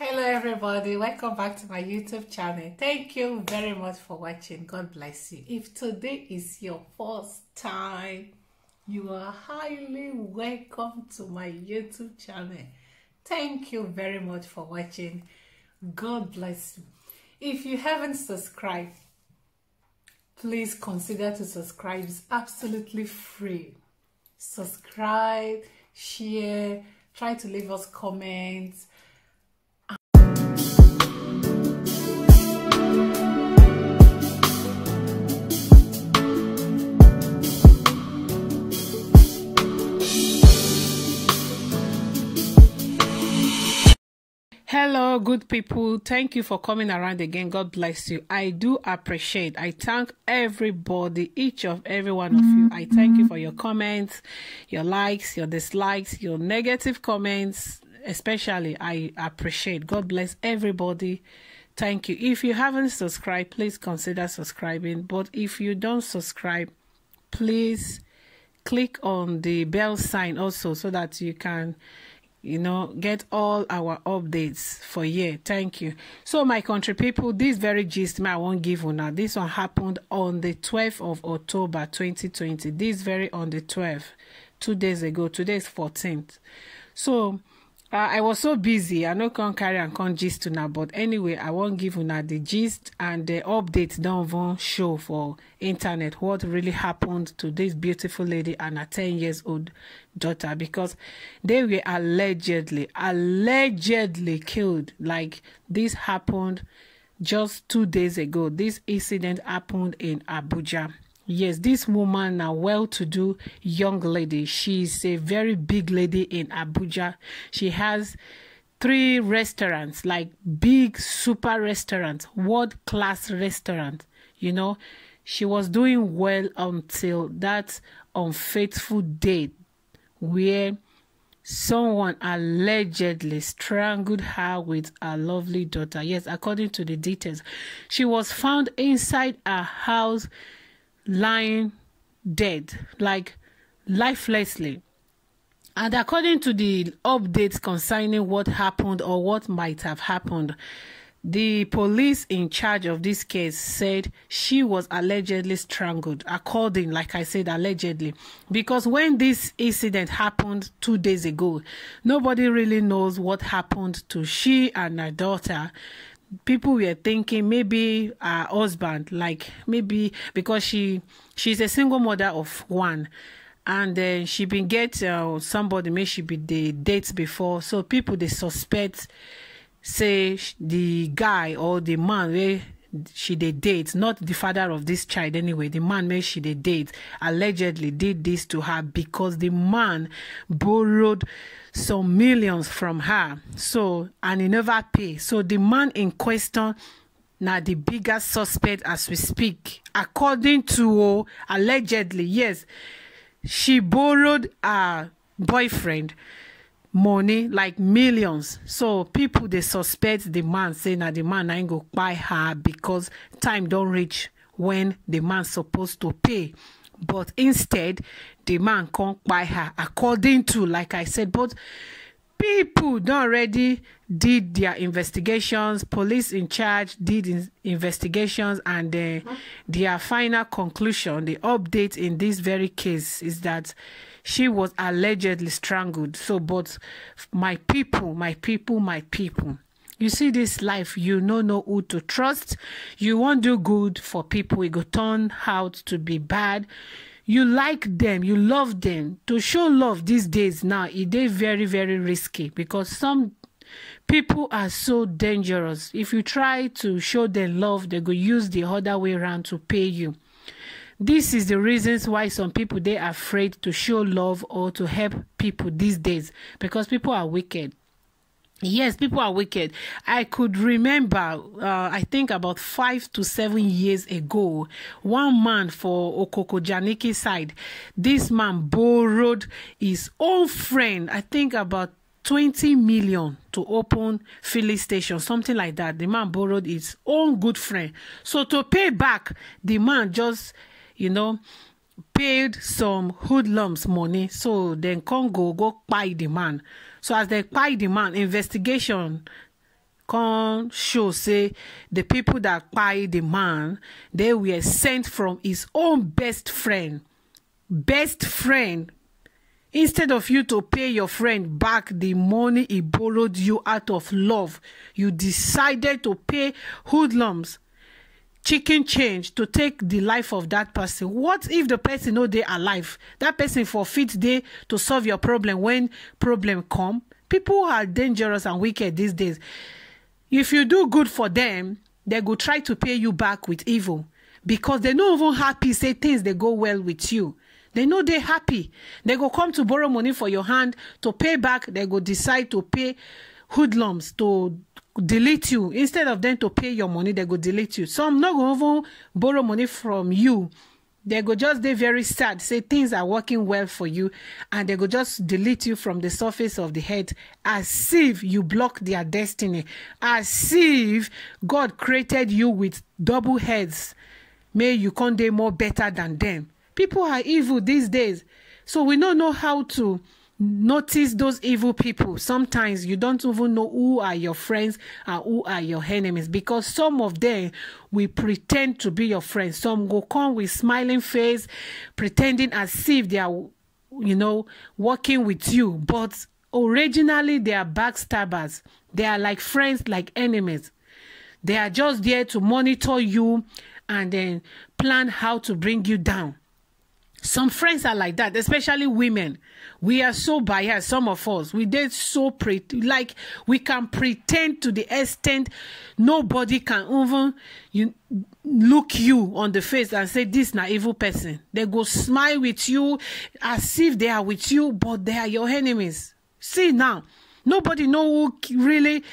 Hello everybody, welcome back to my YouTube channel. Thank you very much for watching. God bless you. If today is your first time, you are highly welcome to my YouTube channel. Thank you very much for watching. God bless you. If you haven't subscribed, please consider to subscribe. It's absolutely free. Subscribe, share, try to leave us comments Hello, good people. Thank you for coming around again. God bless you. I do appreciate. I thank everybody, each of every one of you. I thank you for your mm-hmm. comments, your likes, your dislikes, your negative comments, especially. I appreciate. God bless everybody. Thank you. If you haven't subscribed, please consider subscribing. But if you don't subscribe, please click on the bell sign also so that you can you know get all our updates for year thank you. So my country people this very gist i won't give you now this one happened on the 12th of october 2020 this very on the 12th two days ago. Today is 14th so uh, I was so busy. I no can carry and come gist now, but anyway, I won't give una the gist and the update don't even show for internet what really happened to this beautiful lady and her 10 years old daughter because they were allegedly, allegedly killed. Like this happened just two days ago. This incident happened in Abuja. Yes, this woman, a well-to-do young lady, she's a very big lady in Abuja. She has three restaurants, like big super restaurants, world-class restaurant. You know, she was doing well until that unfaithful date where someone allegedly strangled her with her lovely daughter. Yes, according to the details, she was found inside a house lying dead, like lifelessly. And according to the updates concerning what happened or what might have happened, the police in charge of this case said she was allegedly strangled, according, like I said, allegedly. Because when this incident happened two days ago, nobody really knows what happened to she and her daughter people were thinking maybe her husband like maybe because she she's a single mother of one. And then she been get uh, somebody may she be the dates before. So people they suspect say the guy or the man where she they date not the father of this child anyway the man may she they date allegedly did this to her because the man borrowed some millions from her. So and he never pay. So the man in question now the biggest suspect as we speak. According to allegedly yes she borrowed a boyfriend money like millions. So people they suspect the man say now the man ain't go buy her because time don't reach when the man supposed to pay. But instead the man can't buy her according to like i said but people don't already did their investigations police in charge did in investigations and uh, their final conclusion the update in this very case is that she was allegedly strangled. So but my people my people my people you see this life you no know who to trust. You won't do good for people. It go turn out to be bad. You like them you love them. To show love these days now it is very very risky because some people are so dangerous. If you try to show them love they go use the other way around to pay you this is the reasons why some people they are afraid to show love or to help people these days because people are wicked Yes, people are wicked. I could remember, uh, I think about five to seven years ago, one man for Okoko Janiki side, this man borrowed his own friend, I think about 20 million to open filling station, something like that. The man borrowed his own good friend. So to pay back, the man just, you know, paid some hoodlums money. So then Congo go buy the man. So as they buy the man, investigation come show say the people that buy the man they were sent from his own best friend best friend instead of you to pay your friend back the money he borrowed you out of love you decided to pay hoodlums chicken change to take the life of that person? What if the person no dey alive? That person for forfeit dey to solve your problem when problem come? People are dangerous and wicked these days. If you do good for them they go try to pay you back with evil because they no even happy say things dey go well with you. They no dey happy. They go come to borrow money for your hand to pay back. They go decide to pay hoodlums to delete you. Instead of them to pay your money they go delete you. Some no go even borrow money from you. They go just dey very sad say things are working well for you and they go just delete you from the surface of the head as if you block their destiny. As if god created you with double heads. May you come more better than them. People are evil these days. So we no know how to notice those evil people. Sometimes you don't even know who are your friends and who are your enemies because some of them will pretend to be your friends. Some go come with smiling face pretending as if they are you know working with you. But originally they are backstabbers. They are like friends like enemies. They are just there to monitor you and then plan how to bring you down some friends are like that especially women. We are so biased some of us. We did so pre like we can pretend to the extent nobody can even you look you on the face and say this na evil person. They go smile with you as if they are with you but they are your enemies. See now nobody know who really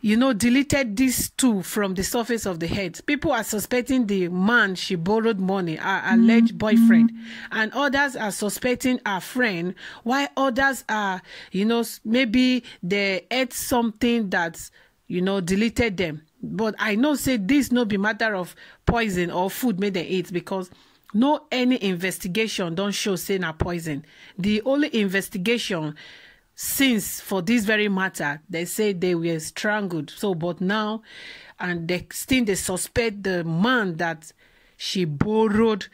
you know, deleted these two from the surface of the head. People are suspecting the man she borrowed money, our alleged mm-hmm. boyfriend, and others are suspecting her friend, while others are, you know, maybe they ate something that, you know, deleted them. But I know say this no be matter of poison or food made they eat because no any investigation don't show say na poison. The only investigation since for this very matter they say they were strangled. So but now and they still they suspect the man that she borrowed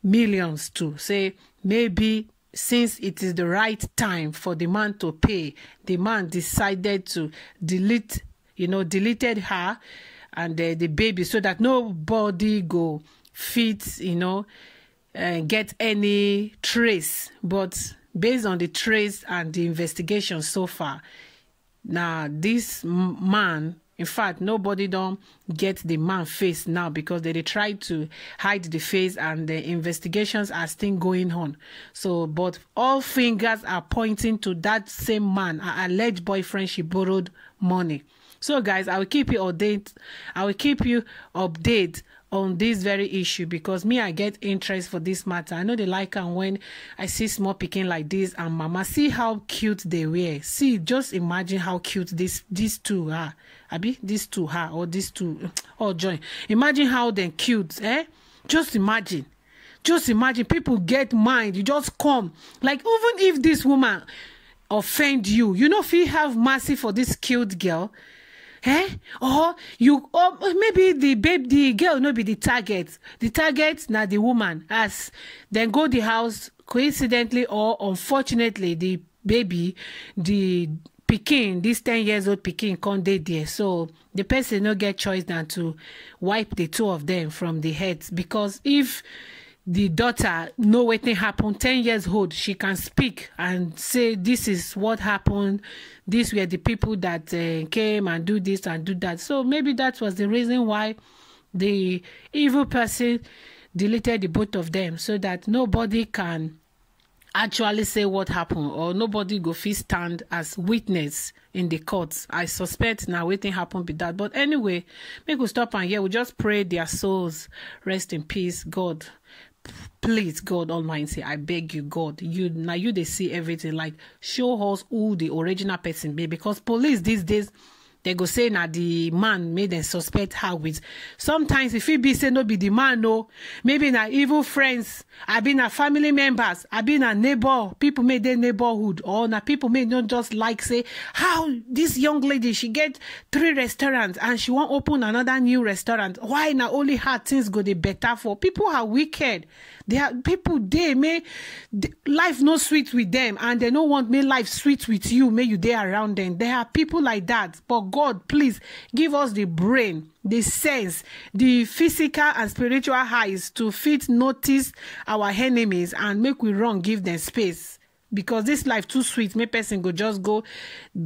millions to. Say maybe since it is the right time for the man to pay the man decided to delete you know deleted her and uh, the baby so that nobody go fit you know uh, get any trace. But based on the trace and the investigation so far. Now this man in fact nobody don't get the man face now because they, they try to hide the face and the investigations are still going on. So but all fingers are pointing to that same man alleged boyfriend she borrowed money so guys i will keep you update i will keep you update on this very issue because me i get interest for this matter. I know they like and when i see small pikin like this and mama see how cute they were. See just imagine how cute this these two are. Abi these two are or these two or join. Imagine how dem cute eh? Just imagine. Just imagine people get mind. You just come. Like even if this woman offend you you know, if you have mercy for this cute girl eh? Or you or maybe the babe the girl no be the target. The target na the woman. As dem go the house coincidentally or unfortunately the baby the pikin this ten years old pikin come dey there. So the person no get choice than to wipe the two of them from the heads because if the daughter know wetin happen ten years old she can speak and say this is what happened. These were the people that uh, came and do this and do that. So maybe that was the reason why the evil person deleted the both of them so that nobody can actually say what happened or nobody go fit stand as witness in the courts. I suspect na wetin happen be that. But anyway make we stop am here. We just pray their souls rest in peace. God please god almighty i beg you god you now you they see everything like show us who the original person be because police these days they go say na the man make dem suspect her with. Sometimes e fit be say no be the man o maybe na evil friends. Abi na family members. Abi na neighbor. People may dey neighborhood. Or na people may not just like say how this young lady she get three restaurants and she wan open another new restaurant. Why na only her things go dey better for? People are wicked. They are people dey may life no sweet with them and they no want make life sweet with you may you dey around them. There are people like that. But god please give us the brain the sense the physical and spiritual eyes to fit notice our enemies and make we run give them space because this life too sweet make person go just go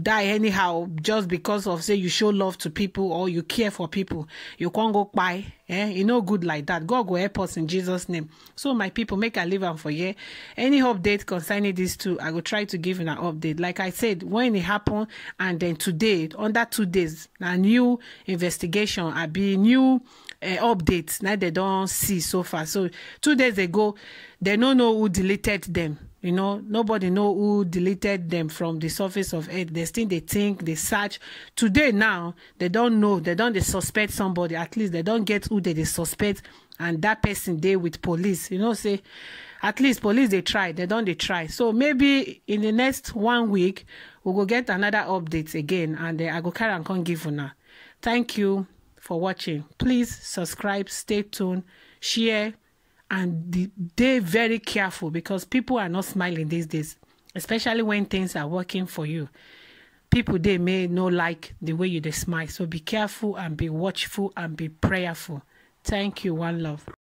die anyhow just because of say you show love to people or you care for people. You can't go buy eh? E no good like that. God go help us in jesus name. So my people make i leave am for here. Any update concerning these two i go try to give an update. Like i said when it happen and then today under two days na new investigation abi new uh, update. Na they don see so far. So two days ago they no know who deleted them. You know nobody know who deleted them from the surface of earth. They still they think they search. Today now they don't know. They don't suspect somebody. At least they don't get who they, they suspect. And that person they with police. You know say at least police they try. They don't they try. So maybe in the next one week we will get another update again. And uh, i go carry and come give now thank you for watching. Please subscribe stay tuned share and be very careful because people are not smiling these days especially when things are working for you. People they may not like the way you smile. So be careful and be watchful and be prayerful. Thank you. One love